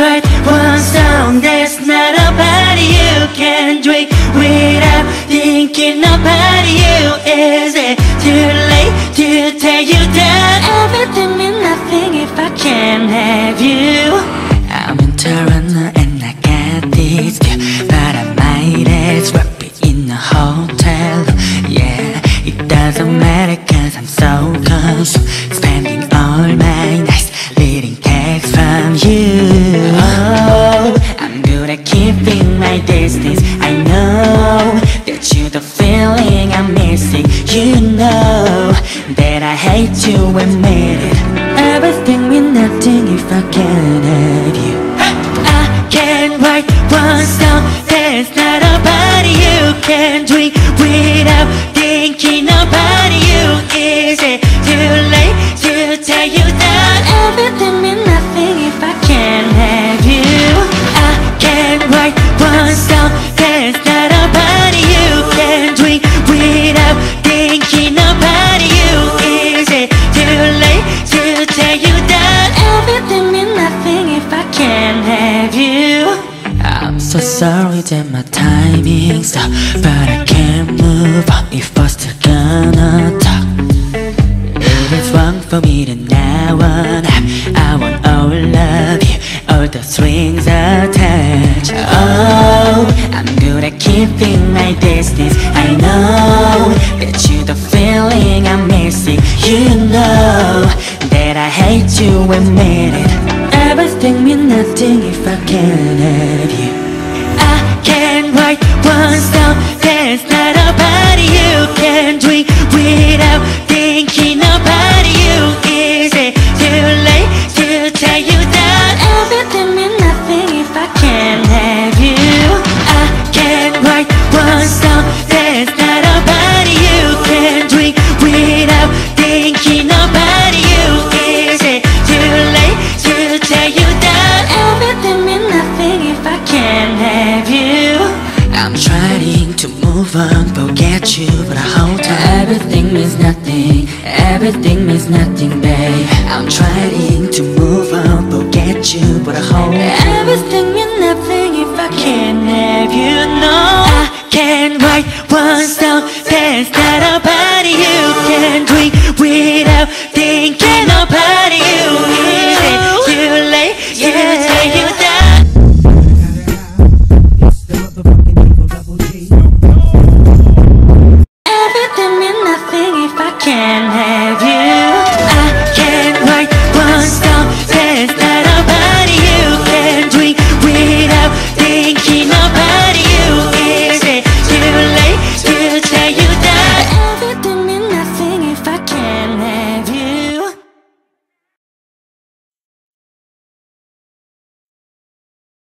one song that's not about you Can drink without thinking about you. Is it too late to tell you that Everything means nothing if I can't have you. I'm in Toronto and I got this. Girl But I might as well be in a hotel. Yeah, it doesn't matter cause I'm so close. Distance. I know that you're the feeling I'm missing. You know that I hate to admit it. Everything means nothing if I can't have you. I can't write one song that's not about you. Can't drink without thinking about have you? I'm so sorry that my timing's up, but I can't move on if we're still gonna talk. It is wrong for me to now on I want all of you, all the strings attached. Oh, I'm good at keeping my distance. I know that you're the feeling I'm missing. You know that I hate to admit it. Everything means nothing if I can't have you. Trying to move on, forget you, but I hold on. Everything means nothing, everything means nothing, babe. I'm trying to move on, forget you, but I hold on. Everything means nothing if I can't have you, no. I can't write one song that's not about